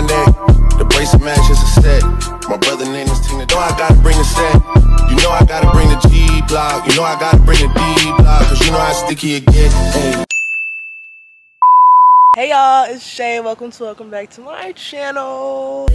my neck. The bracelet matches a set. My brother name is Tina. Know I gotta bring the set. You know I gotta bring the G block. You know I gotta bring the D block. Cause you know how sticky it get. Hey. Hey y'all, it's Shay. Welcome to welcome back to my channel.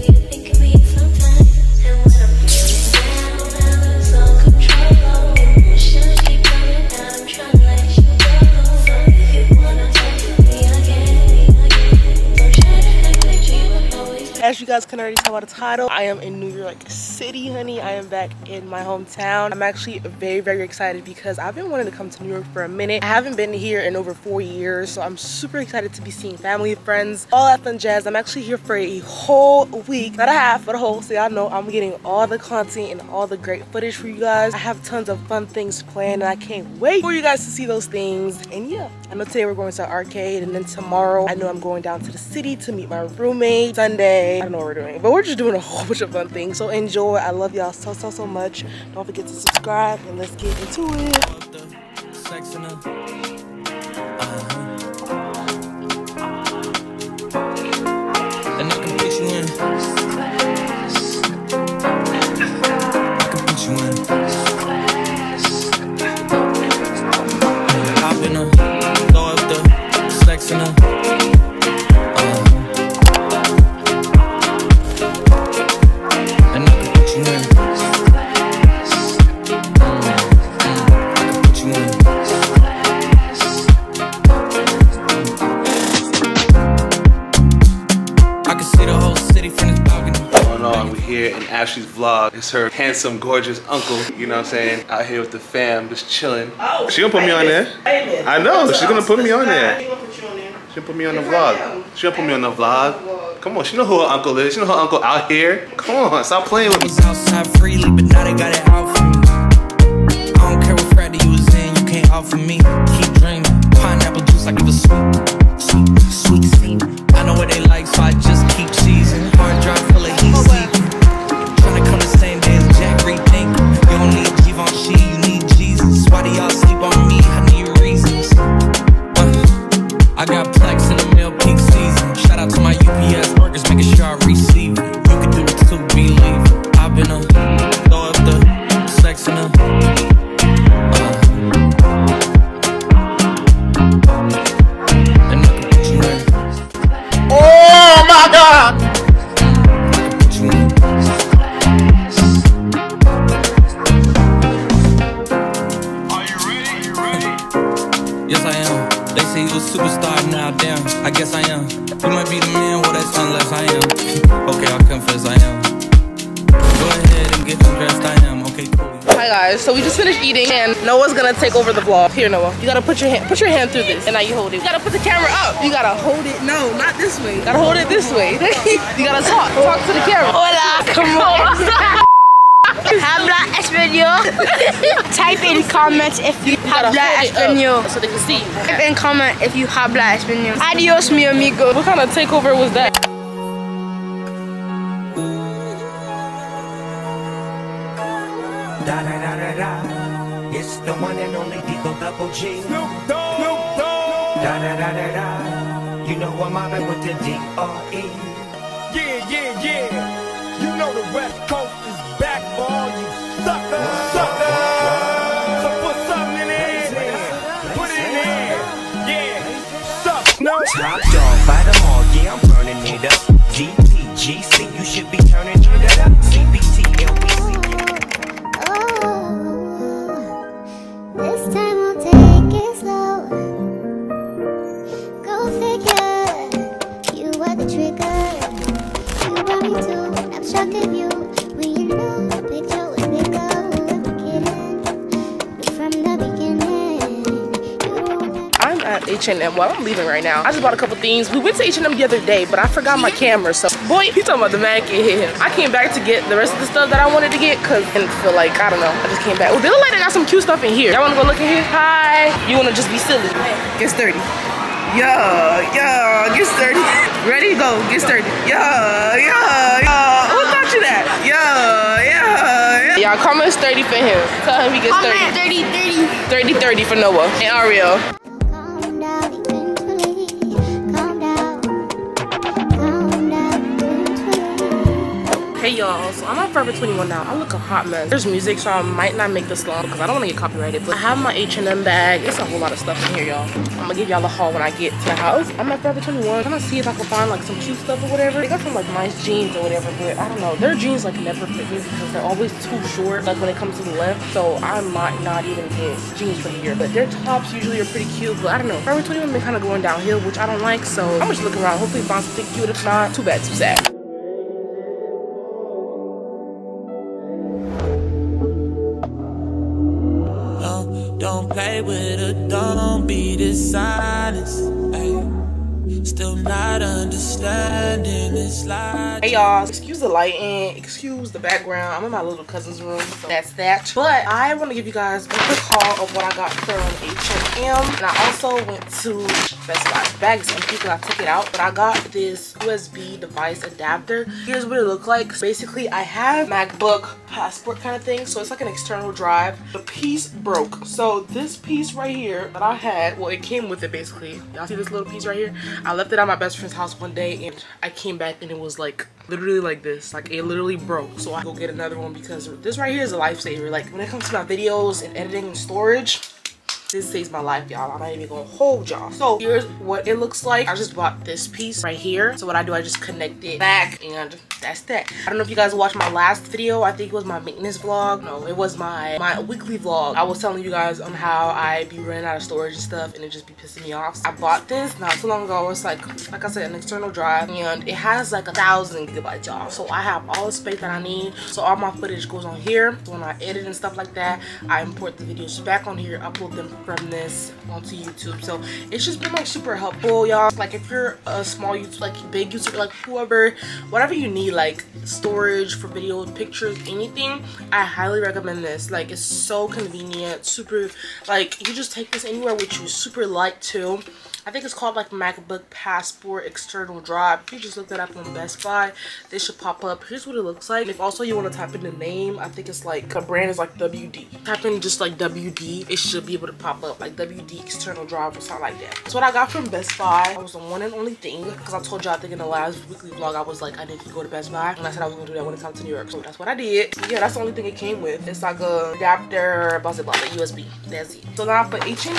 As you guys can already tell by the title, I am in New York City, honey. I am back in my hometown. I'm actually very, very excited because I've been wanting to come to New York for a minute. I haven't been here in over four years, so I'm super excited to be seeing family, friends, all that fun jazz. I'm actually here for a whole week, not a half, but a whole, so y'all know I'm getting all the content and all the great footage for you guys. I have tons of fun things planned, and I can't wait for you guys to see those things. And yeah, I know today we're going to arcade, and then tomorrow I know I'm going down to the city to meet my roommate. Sunday, I don't know what we're doing, but we're just doing a whole bunch of fun things. So enjoy. I love y'all so, so, so much. Don't forget to subscribe and let's get into it. It's her handsome, gorgeous uncle. You know what I'm saying? Out here with the fam, just chilling. Oh, she gonna put me on there. I know. She's gonna put me on there. gonna put you on there. She gonna put me on the vlog. She gonna put me on the vlog. Come on, she know who her uncle is. She know her uncle out here. Come on, stop playing with me. outside freely, but now they got it out for me. I don't care what frat you was in, you can't out for me. Keep dreaming, pineapple juice like it was sweet, sweet, sweet semen. Yes, I am. They say you a superstar now, damn. I guess I am. You might be the man, well, that's unless I am. Okay, I'll confess I am. Go ahead and get undressed, I am. Okay, cool. Hi guys, so we just finished eating and Noah's gonna take over the vlog. Here Noah, you gotta put your hand put your hand through this and now you hold it. You gotta put the camera up. You gotta hold it. No, not this way. You gotta hold it this way. you gotta talk. Talk to the camera. Hola. Come on. Habla español. Type in comments if you You gotta habla español. so they can see you. Type in comment if you habla español. Adios, mi amigo. What kind of takeover was that? Da da da da da. It's the one and only Eagle Double G. Snoop Dogg. Snoop Dogg. Da da da da da. You know I'm mobbing with the D.R.E. Top dog, fight them all. Yeah, I'm burning it up. H&M. Well, I'm leaving right now. I just bought a couple things. We went to H&M the other day, but I forgot my camera. So, boy, he talking about the man can hit him. I came back to get the rest of the stuff that I wanted to get because I didn't feel like, I don't know. I just came back. Oh, they look like they got some cute stuff in here. Y'all want to go look in here? Hi. You want to just be silly? Get sturdy. Yeah, yeah, get sturdy. Ready? Go, get sturdy. Yeah, yeah, yeah. Who taught you that? Yeah, yeah, yeah. Y'all comment sturdy for him. Tell him he gets Comment 30. 30 30. 30 30 for Noah and Ariel. Forever 21 now. I look a hot mess. There's music, so I might not make this long because I don't want to get copyrighted. But I have my H&M bag. It's a whole lot of stuff in here, y'all. I'm gonna give y'all a haul when I get to the house. I'm at Forever 21. I'm gonna see if I can find like some cute stuff or whatever. They got some like nice jeans or whatever, but I don't know. Their jeans like never fit me because they're always too short, like when it comes to the length. So I might not even get jeans from here. But their tops usually are pretty cute. But I don't know. Forever 21 been kind of going downhill, which I don't like. So I'm just looking around. Hopefully find something cute. If not, too bad, too sad. With her, don't be dishonest. Ay. Still not understanding this light. Hey y'all, excuse the lighting, excuse the background. I'm in my little cousin's room, so that's that. But I want to give you guys a quick haul of what I got from H&M. And I also went to Best Buy. Bags and people, I took it out. But I got this USB device adapter. Here's what it looked like. Basically, I have MacBook passport kind of thing. So it's like an external drive. The piece broke. So this piece right here that I had, well, it came with it basically. Y'all see this little piece right here? I left it at my best friend's house one day and I came back and it was like literally like this like it literally broke so i go get another one because this right here is a lifesaver like when it comes to my videos and editing and storage this saves my life y'all i'm not even gonna hold y'all so here's what it looks like i just bought this piece right here so what i do i just connect it back and that's that. I don't know if you guys watched my last video. I think it was my maintenance vlog. No it was my my weekly vlog. I was telling you guys on how i be running out of storage and stuff and it just be pissing me off. So i bought this not so long ago. It's like like i said an external drive and it has like a thousand gigabytes y'all. So i have all the space that i need. So all my footage goes on here. So when i edit and stuff like that i import the videos back on here upload them from this onto youtube. So it's just been like super helpful y'all. Like if you're a small youtube like big youtuber like whoever whatever you need like storage for videos pictures anything i highly recommend this. Like it's so convenient super like you just take this anywhere with you super light too I think it's called like MacBook Passport External Drive. If you just look that up on Best Buy, they should pop up. Here's what it looks like. If also you want to type in the name, I think it's like, the brand is like WD. Type in just like WD, it should be able to pop up like WD External Drive or something like that. That's what I got from Best Buy. That was the one and only thing because I told y'all I think in the last weekly vlog I was like I need to go to Best Buy and I said I was gonna do that when it comes to New York. So that's what I did. Yeah, that's the only thing it came with. It's like a adapter, blah blah blah, USB. That's it. So now for H&M,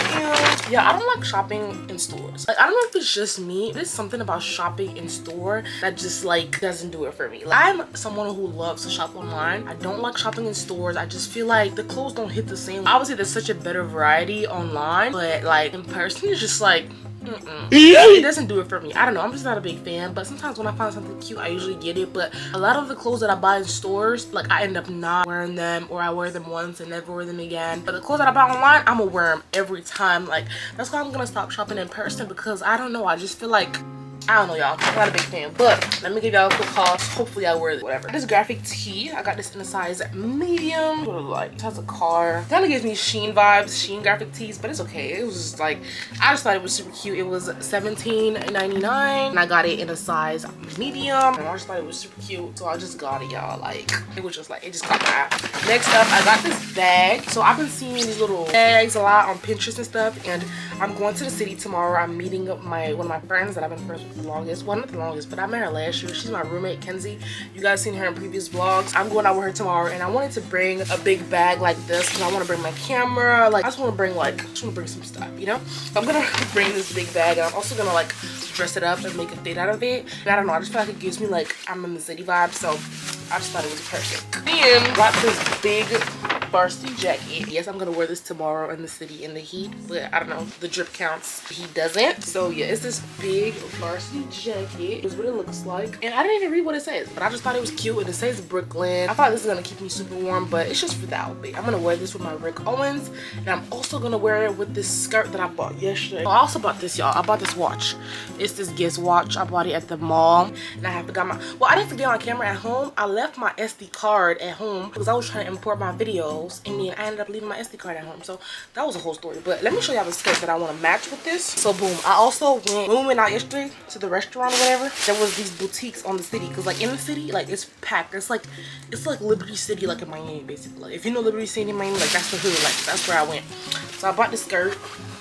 yeah, I don't like shopping in stores. Like I don't know if it's just me. There's something about shopping in store that just like doesn't do it for me. Like, I'm someone who loves to shop online. I don't like shopping in stores. I just feel like the clothes don't hit the same. Obviously, there's such a better variety online, but like in person, it's just like Mm -mm. It doesn't do it for me. I don't know. I'm just not a big fan. But sometimes when I find something cute, I usually get it. But a lot of the clothes that I buy in stores, like I end up not wearing them or I wear them once and never wear them again. But the clothes that I buy online, I'm gonna wear them every time. Like that's why I'm gonna stop shopping in person because I don't know. I just feel like I don't know, y'all. I'm not a big fan. But let me give y'all a quick. Hopefully, I wear it. Whatever. This graphic tee, I got this in a size medium. What like? It has a car. Kind of gives me Shein vibes, Shein graphic tees, but it's okay. It was just like, I just thought it was super cute. It was $17.99, and I got it in a size medium. And I just thought it was super cute, so I just got it, y'all. Like, it was just like, it just caught my eye. Next up, I got this bag. So I've been seeing these little bags a lot on Pinterest and stuff, and I'm going to the city tomorrow. I'm meeting up my one of my friends that I've been friends with longest. Well, not the longest, but I met her last year. She's my roommate, Kenzie. You guys seen her in previous vlogs. I'm going out with her tomorrow, and I wanted to bring a big bag like this because I want to bring my camera. Like, I just want to bring like, I just want to bring some stuff, you know? So I'm gonna bring this big bag, and I'm also gonna like dress it up and make a fit out of it. And I don't know, I just feel like it gives me like I'm in the city vibe, so I just thought it was perfect. Then got this big varsity jacket. Yes, I'm gonna wear this tomorrow in the city in the heat, but I don't know, the drip counts. He doesn't. So yeah, it's this big varsity jacket. Is what it looks like. And I didn't even read what it says, but I just thought it was cute. And it says Brooklyn. I thought this is gonna keep me super warm, but it's just for the outfit. I'm gonna wear this with my Rick Owens, and I'm also gonna wear it with this skirt that I bought yesterday. Oh, I also bought this, y'all. I bought this watch. It's this Guess watch. I bought it at the mall, and I have to forgot my. Well, I didn't forget my camera at home. I left my SD card at home because I was trying to import my videos, and then I ended up leaving my SD card at home. So that was a whole story. But let me show y'all the skirt that I want to match with this. So boom, I also went when we went out yesterday to the restaurant or whatever. There was these boutiques on the city because like in the city, like it's packed. It's like it's like Liberty City, like in Miami, basically. Like, if you know Liberty City in Miami, like that's the hood. Like that's where I went. So I bought this skirt.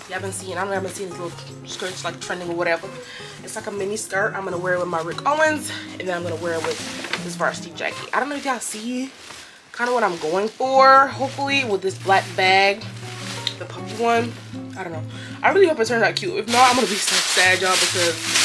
Y'all been seeing, I don't know, I've been seeing these little skirts like trending or whatever. It's like a mini skirt. I'm gonna wear it with my Rick Owens, and then I'm gonna wear it with this varsity jacket. I don't know if y'all see kind of what I'm going for, hopefully, with this black bag, the puppy one. I don't know. I really hope it turns out cute. If not, I'm gonna be so sad, y'all, because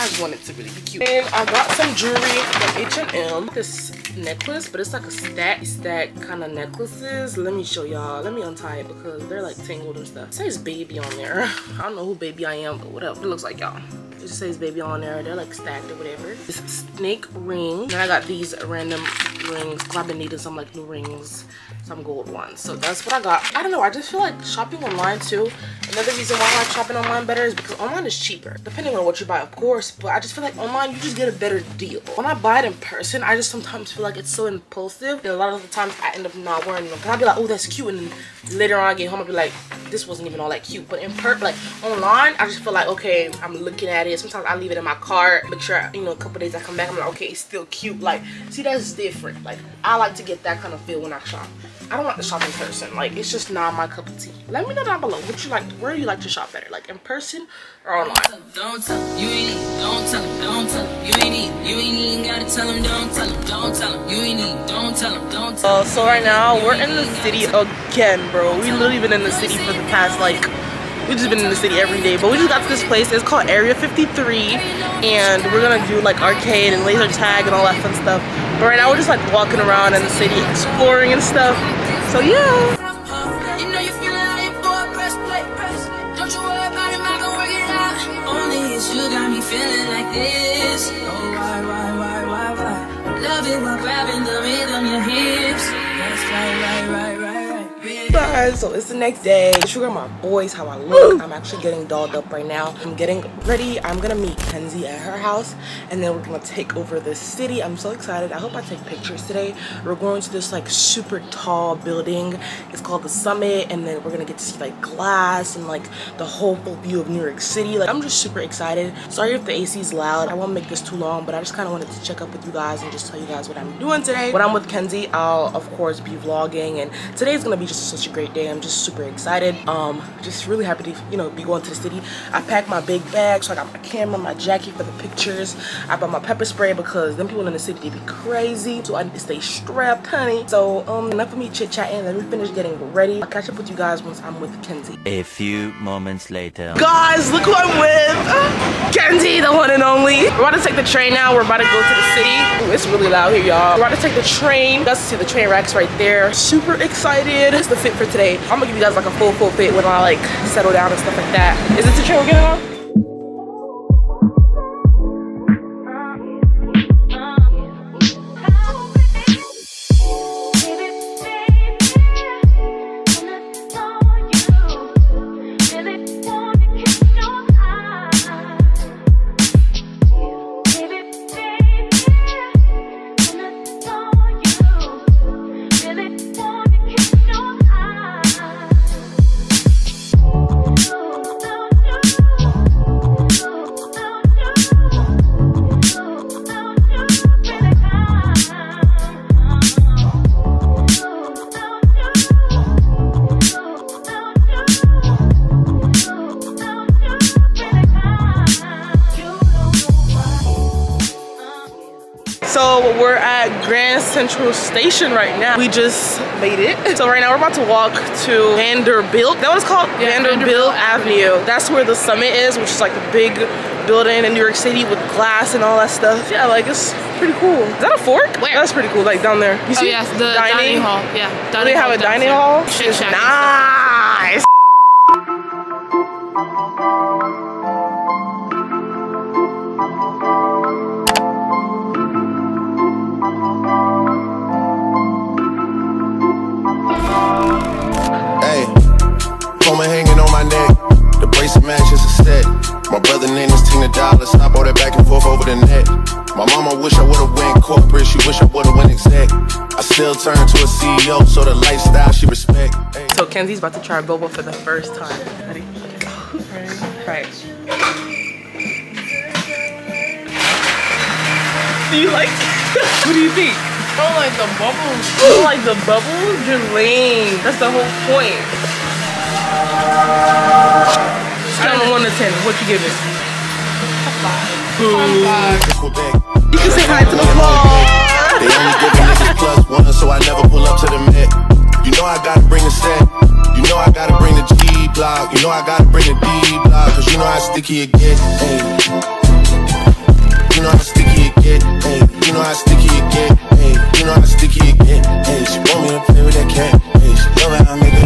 I want it to really be cute. And I got some jewelry from H&M. This necklace, but it's like a stack stack kind of necklaces. Let me show y'all. Let me untie it because they're like tangled and stuff. It says baby on there. I don't know who baby I am, but whatever. It looks like y'all. It just says baby on there. They're like stacked or whatever. This snake ring. Then I got these random rings because I've been needing some like new rings some gold ones. So that's what i got. I don't know i just feel like shopping online too. Another reason why i like shopping online better is because online is cheaper depending on what you buy of course but i just feel like online you just get a better deal. When i buy it in person i just sometimes feel like it's so impulsive and a lot of the times i end up not wearing them because i'll be like oh that's cute and then later on i get home i'll be like this wasn't even all that cute but in per like online i just feel like okay i'm looking at it sometimes i leave it in my cart make sure you know a couple days i come back i'm like okay it's still cute like see that's different like i like to get that kind of feel when i shop I don't like to shop in person. Like, it's just not my cup of tea. Let me know down below what you like. Where you like to shop better? Like, in person or online? Don't tell him, you ain't need, don't tell him, don't tell him, you ain't need, you ain't even gotta tell him, don't tell him, don't tell him, you ain't need, don't tell him, don't tell him. Uh, so right now, we're in the city again, bro. We literally been in the city for the past, like, we've just been in the city every day. But we just got to this place. It's called Area 53. And we're to do, like, arcade and laser tag and all that fun stuff. But right now, we're just, like, walking around in the city, exploring and stuff. So yeah. You know you feeling like for guys so it's the next day. Sugar my boys how i look. I'm actually getting dolled up right now. I'm getting ready. I'm gonna meet kenzie at her house and then we're gonna take over the city. I'm so excited. I hope i take pictures today. We're going to this like super tall building. It's called the summit and then we're gonna get to see like glass and like the whole full view of new york city. Like i'm just super excited. Sorry if the ac is loud. I won't make this too long but i just kind of wanted to check up with you guys and just tell you guys what i'm doing today. When i'm with kenzie i'll of course be vlogging and today's gonna be just such a great day. I'm just super excited. Um just really happy to you know be going to the city. I packed my big bag so i got my camera my jacket for the pictures. I bought my pepper spray because them people in the city they be crazy so i need to stay strapped honey. So um enough of me chit chatting let me finish getting ready. I'll catch up with you guys once i'm with kenzie. A few moments later. guys look who i'm with. Kenzie the one and only. We're about to take the train now. We're about to go to the city. Ooh, it's really loud here y'all. We're about to take the train. You guys see the train racks right there. Super excited. It's the fit for today i'm gonna give you guys like a full full fit when i like settle down and stuff like that. Is this the train we're getting on So we're at Grand Central Station right now. We just made it. So right now we're about to walk to Vanderbilt. That was called Vanderbilt, Avenue. That's where the summit is, which is like a big building in New York City with glass and all that stuff. Yeah, like it's pretty cool. Is that a fork? Where? That's pretty cool, like down there. You Oh see? yes, the dining, hall. Yeah, Do they have a dining hall? Shake It's My brother name is Tina Dollar. Stop all that back and forth over the net. My mama wish I would've went corporate. She wish I would've went exec. I still turn to a CEO, so the lifestyle she respect. Hey. So Kenzie's about to try boba for the first time. Ready? Right. Do you like? what do you think? Oh, like the bubbles. You don't like the bubbles? You're lame. That's the whole point. Scale of one to ten. What you give it? Quebec. You can say hi to the vlog. They only giving niggas plus one, so I never pull up to the Met. You know I gotta bring the set. You know I gotta bring the G block. You know I gotta bring the D block. Cause you know how sticky it get. Hey. You know how sticky it get. Hey. You know how sticky it get. Hey. You know how sticky it get. Hey. She want me to play with that cat. Hey. She love it, I'm making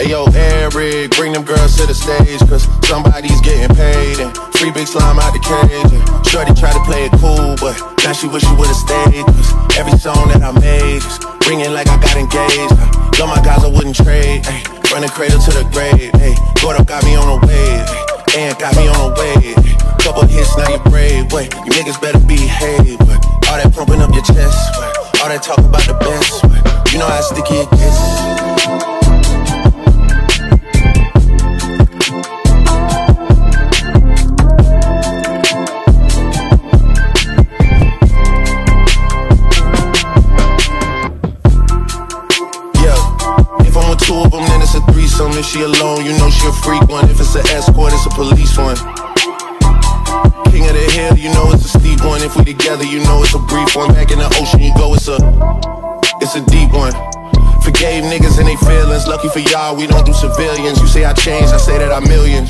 Hey yo, Eric, bring them girls to the stage, cause somebody's getting paid. And free big slime out the cage. And Shorty try to play it cool, but now she wish she would've stayed. Cause every song that I made is ringing like I got engaged. I my guys, I wouldn't trade. Ay, from the cradle to the grave. Hey, up got me on the wave. Ay, and got me on the wave. Couple hits, now you brave. Wait, you niggas better behave. But all that pumping up your chest. But all that talk about the together, you know it's a brief one. Back in the ocean, you go, it's a, it's a deep one. Forgave niggas and they feelings. Lucky for y'all, we don't do civilians. You say I changed, I say that I'm million.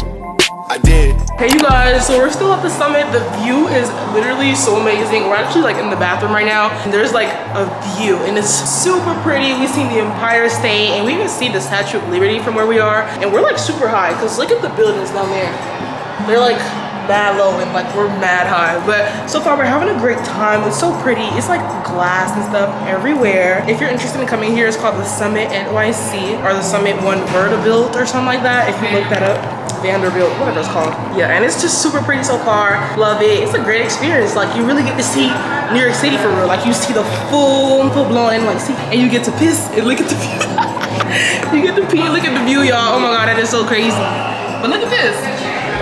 I did. Hey you guys, so we're still at the summit. The view is literally so amazing. We're actually like in the bathroom right now. And there's like a view and it's super pretty. We've seen the Empire State and we even see the Statue of Liberty from where we are. And we're like super high because look at the buildings down there. They're like mad low and like we're mad high. But so far we're having a great time. It's so pretty. It's like glass and stuff everywhere. If you're interested in coming here, it's called the Summit NYC or the Summit One Vanderbilt or something like that. If you look that up. Vanderbilt, whatever it's called. Yeah, and it's just super pretty so far. Love it. It's a great experience. Like you really get to see New York City for real. Like you see the full, full blown, see, and you get to piss and look at the view. you get to pee and look at the view, y'all. Oh my god, that is so crazy. But look at this.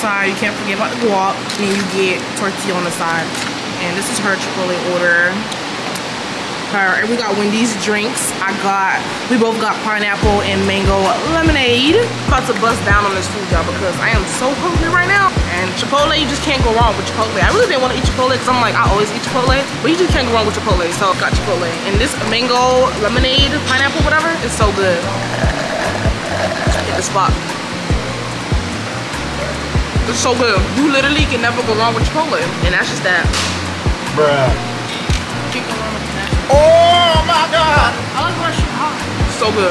side. You can't forget about the guac. And you get tortilla on the side. And this is her Chipotle order. Her, and we got Wendy's drinks. I got, we both got pineapple and mango lemonade. About to bust down on this food, y'all, because I am so hungry right now. And Chipotle, you just can't go wrong with Chipotle. I really didn't want to eat Chipotle because I'm like, I always eat Chipotle, but you just can't go wrong with Chipotle. So I got Chipotle. And this mango lemonade, pineapple, whatever, is so good. Hit the spot. It's so good. You literally can never go wrong with Chipotle. And that's just that. Bruh. Oh my god! I like Russian hot. So good.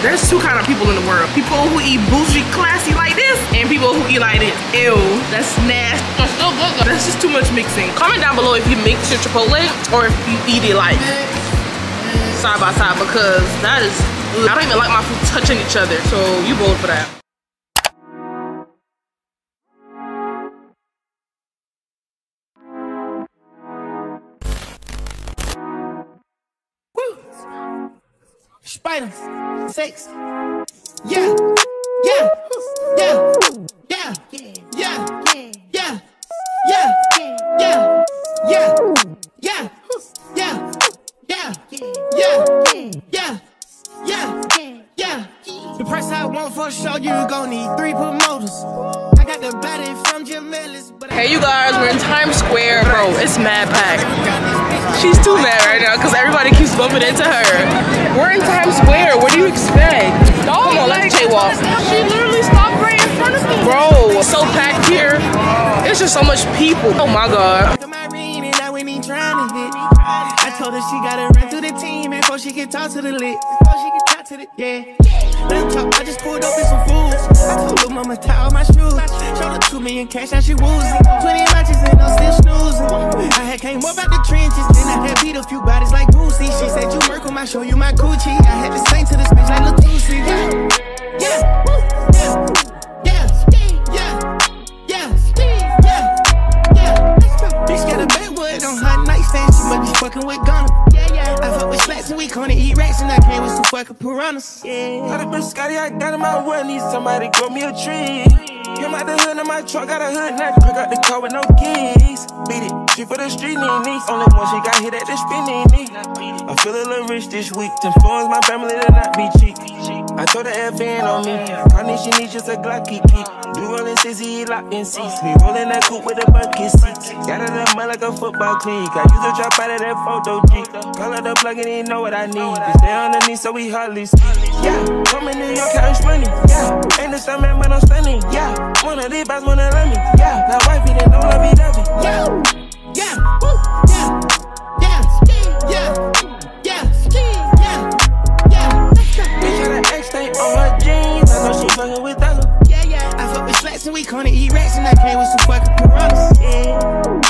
There's two kind of people in the world. People who eat bougie, classy like this, and people who eat like this. Ew, that's nasty. That's still good. though. That's just too much mixing. Comment down below if you mix your Chipotle or if you eat it like side by side because that is, I don't even like my food touching each other. So you bold for that. Spiders, snakes, yeah. So much people. Oh my god. I told her she gotta run through the team before she can talk to the lit. Before she can talk to the yeah. Talk, I just pulled up in some fools. I told her mama tie all my shoes. Showed her two million cash, now she woozy. Twenty matches and I'm still snoozing. I had came up out the trenches, then I had beat a few bodies like Boosie. She said you work on my show, you my coochie. I had to sing to this bitch like Latusi. Yeah, yeah, yeah, must be fucking with Gunna. Yeah, yeah. I fuck with slacks and we gonna eat rats and I came with some fucking piranhas. Yeah. Got a bitch Scotty, I got in my world, need somebody grow me a tree. Came out the hood in my truck, got a hood now, pick up the car with no keys. Beat it, she for the street, nee, nee. Only one she got hit at the spin, nee, nee. I feel a little rich this week, to influence my family to not be cheap. I told her FN on me, Connie, she needs just a Glocky key. Do rolling sissy, locked in seats. Me rolling that coupe with a bucket seats. Got it in mud like a football clique. I use a drop out of that photo G. Call her the plug and he know what I need. To stay underneath so we hardly speak. Yeah, come in New York, money. Yeah, ain't the man, but I'm stunning. Yeah, one of these guys wanna love me. Yeah, that wifey didn't know love me, dovey. Yeah, and we gonna eat rats and I came with some fucking piranhas. Yeah.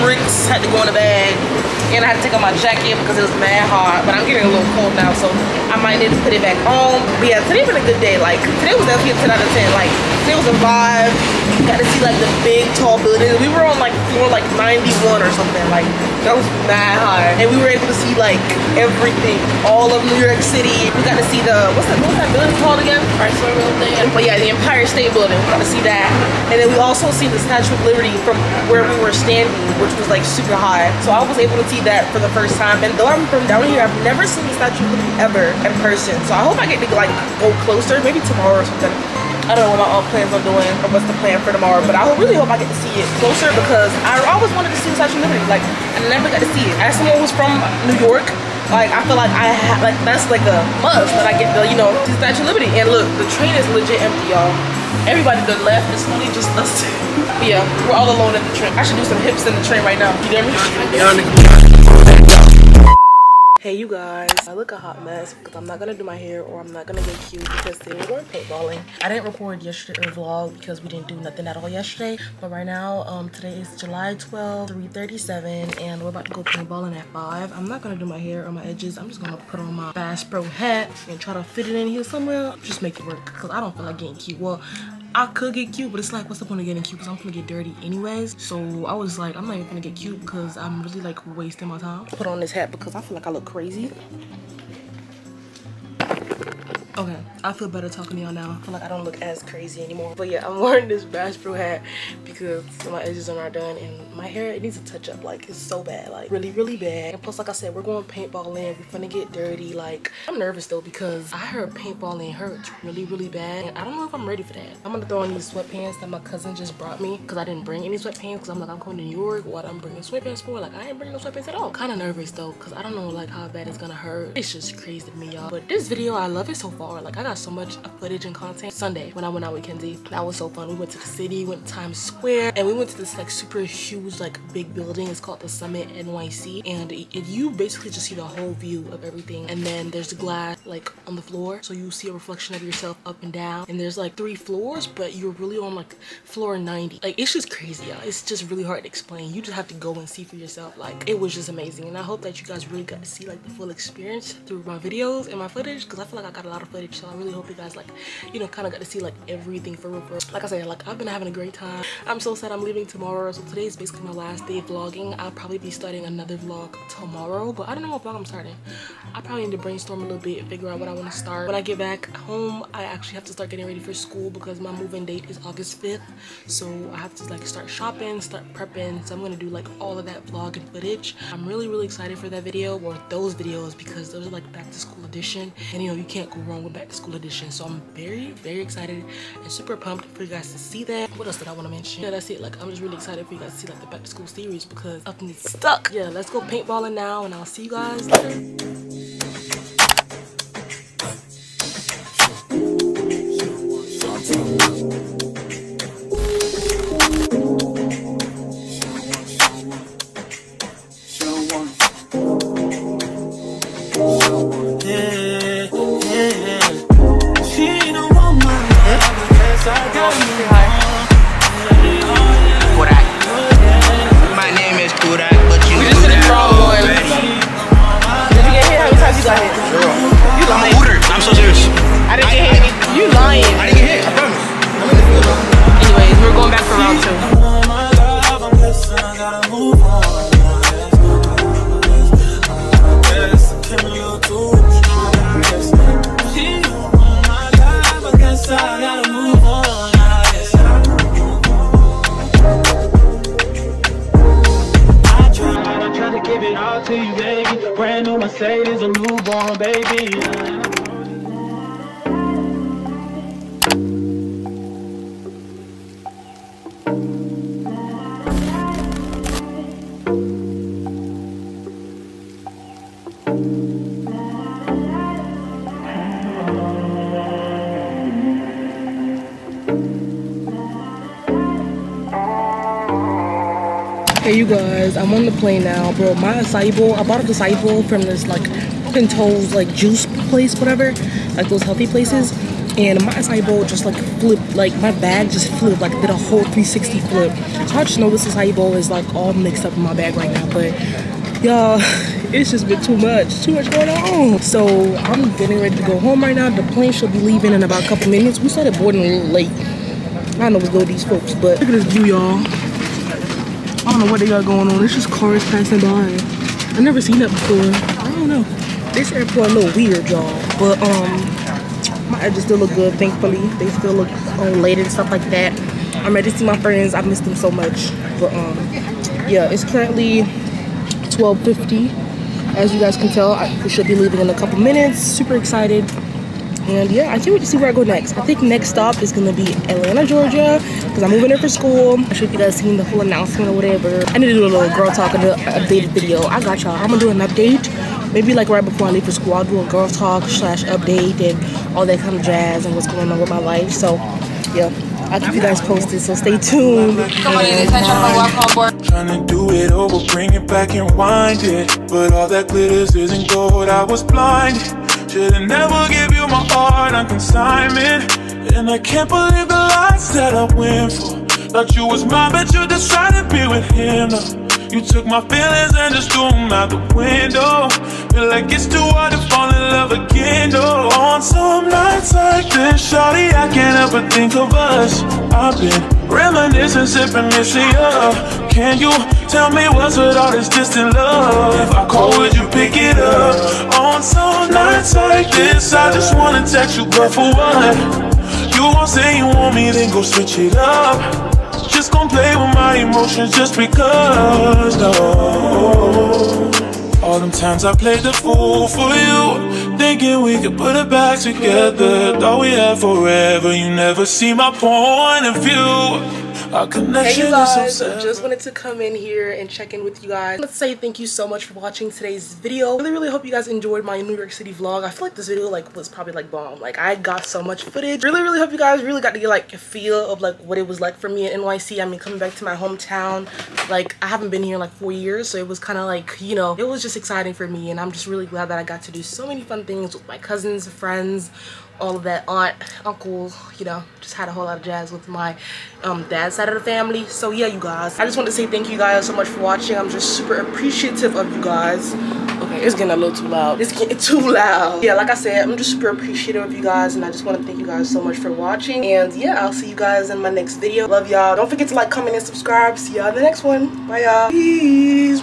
Because them ricks had to go in the bag. And I had to take off my jacket because it was mad hot, but I'm getting a little cold now, so might need to put it back on. But yeah, today been a good day. Like, today was definitely a 10 out of 10. Like, today was a vibe. Got to see like the big, tall buildings. We were on like floor like 91 or something. Like, that was mad high. And we were able to see like everything, all of New York City. We got to see the, what's that, what's that building called again? Chrysler Building. But yeah, the Empire State Building. We got to see that. And then we also see the Statue of Liberty from where we were standing, which was like super high. So I was able to see that for the first time. And though I'm from down here, I've never seen the Statue of Liberty ever in person. So I hope I get to like go closer, maybe tomorrow or something. I don't know what my uh, plans are doing or what's the plan for tomorrow, but I really hope I get to see it closer because I always wanted to see Statue of Liberty. Like, I never got to see it. As someone who's from New York, like, I feel like I ha- like that's like a must that I get the, you know, the Statue of Liberty. And look, the train is legit empty, y'all. Everybody the left, it's only just us. Yeah, we're all alone in the train. I should do some hips in the train right now. You hear me? Hey you guys, I look a hot mess because I'm not gonna do my hair or I'm not gonna get cute because today we're paintballing. I didn't record yesterday or vlog because we didn't do nothing at all yesterday. But right now, um, today is July 12, 3:37, and we're about to go paintballing at 5. I'm not gonna do my hair or my edges. I'm just gonna put on my Bass Pro hat and try to fit it in here somewhere. Just make it work because I don't feel like getting cute. Well, I could get cute, but it's like, what's the point of getting cute? Because I'm gonna get dirty anyways. So I was like, I'm not even gonna get cute because I'm really like wasting my time. Put on this hat because I feel like I look crazy. Okay, I feel better talking to y'all now. I feel like I don't look as crazy anymore. But yeah, I'm wearing this Bass Pro hat because my edges are not done and my hair, it needs a touch up. Like, it's so bad. Like, really, really bad. And plus, like I said, we're going paintballing. We're gonna get dirty. Like, I'm nervous though because I heard paintballing hurts really, really bad. And I don't know if I'm ready for that. I'm gonna throw on these sweatpants that my cousin just brought me because I didn't bring any sweatpants because I'm like, I'm going to New York. What I'm bringing sweatpants for? Like, I ain't bringing no sweatpants at all. Kind of nervous though because I don't know like how bad it's gonna hurt. It's just crazy to me, y'all. But this video, I love it so far. Like, I got so much footage and content. Sunday when I went out with Kenzie, that was so fun. We went to the city, went to Times Square, and we went to this like super huge like big building. It's called the Summit NYC, and it, it, you basically just see the whole view of everything. And then there's the like on the floor, so you see a reflection of yourself up and down. And there's like three floors, but you're really on like floor 90. Like it's just crazy, y'all. It's just really hard to explain. You just have to go and see for yourself. Like it was just amazing, and I hope that you guys really got to see like the full experience through my videos and my footage, because I feel like I got a lot of footage. So I really hope you guys like, you know, kind of got to see like everything for real. Like I said, like I've been having a great time. I'm so sad I'm leaving tomorrow. So today is basically my last day vlogging. I'll probably be starting another vlog tomorrow, but I don't know what vlog I'm starting. I probably need to brainstorm a little bit figure out what I want to start. When I get back home, I actually have to start getting ready for school because my moving date is August 5th. So I have to like start shopping, start prepping. So I'm going to do like all of that vlog and footage. I'm really, really excited for that video or those videos because those are like back to school edition. And you know, you can't go wrong with back to school edition. So I'm very, very excited and super pumped for you guys to see that. What else did I want to mention? Yeah, that's it. Like, I'm just really excited for you guys to see like the back to school series because up and stuck. Yeah, let's go paintballing now and I'll see you guys later. I'm on the plane now, bro. My acai bowl, I bought a acai bowl from this like Pinto's like juice place, whatever, like those healthy places. And my acai bowl just like flipped, like my bag just flipped, like did a whole 360 flip. So I just know this acai bowl is like all mixed up in my bag right now, but y'all, it's just been too much, too much going on. So I'm getting ready to go home right now. The plane should be leaving in about a couple minutes. We started boarding a little late. I don't know what's good with these folks, but look at this view, y'all. I don't know what they got going on. It's just cars passing by. I've never seen that before. I don't know. This airport a little weird, y'all. But um, my edges still look good, thankfully. They still look on late and stuff like that. I'm ready to see my friends. I miss them so much. But um, yeah, it's currently 12:50. As you guys can tell, I, we should be leaving in a couple minutes. Super excited. And yeah, I can't wait to see where I go next. I think next stop is gonna be Atlanta, Georgia, because I'm moving there for school. I'm sure if you guys seen the whole announcement or whatever. I need to do a little girl talk and an updated video. I got y'all. I'm gonna do an update. Maybe like right before I leave for school, I'll do a girl talk slash update and all that kind of jazz and what's going on with my life. So yeah, I'll keep you guys posted. So stay tuned. Trying to do it over, bring it back and wind it. But all that glitters isn't gold, I was blinded. Should've never give you my heart on consignment. And I can't believe the lies that I went for. Thought you was mine, but you decided to be with him. You took my feelings and just threw them out the window. Feel like it's too hard to fall in love again, though. On some nights like this, shawty, I can't but think of us. I've been reminiscing, sipping, missing up. Can you tell me what's with all this distant love? If I call, would you pick it up? On some nights like this, I just wanna text you, but for what? You won't say you want me, then go switch it up. Just gon' play with my emotions just because. All them times I played the fool for you, thinking we could put it back together. Thought we had forever, you never see my point of view. Our connection Hey you guys, so just wanted to come in here and check in with you guys. Let's say thank you so much for watching today's video. Really, really hope you guys enjoyed my New York City vlog. I feel like this video like was probably like bomb. Like I got so much footage. Really, really hope you guys really got to get like a feel of like what it was like for me in NYC. I mean, coming back to my hometown. Like I haven't been here in like four years, so it was kind of like you know it was just exciting for me, and I'm just really glad that I got to do so many fun things with my cousins, friends all of that aunt uncle you know just had a whole lot of jazz with my um dad's side of the family. So yeah you guys. I just want to say thank you guys so much for watching. I'm just super appreciative of you guys. Okay it's getting a little too loud. It's getting too loud. Yeah like i said i'm just super appreciative of you guys and i just want to thank you guys so much for watching. And yeah i'll see you guys in my next video. Love y'all. Don't forget to like comment and subscribe. See y'all in the next one. Bye y'all. Peace